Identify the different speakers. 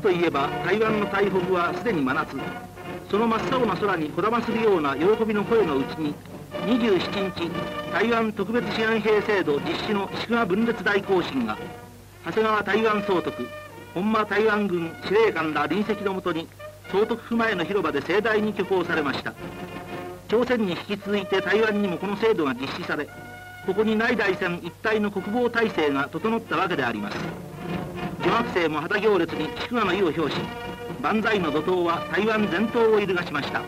Speaker 1: といえば台湾の台北はすでに真夏。その真っ青な空にこだまするような喜びの声のうちに27日台湾特別志願兵制度実施の祝賀分裂大行進が。長谷川台湾総督本間台湾軍司令官ら臨席のもとに総督府前の広場で盛大に挙行されました。朝鮮に引き続いて台湾にもこの制度が実施されここに内大戦一体の国防体制が整ったわけであります。学生も旗行列に祝賀の意を表し万歳の怒涛は台湾全島を揺るがしました。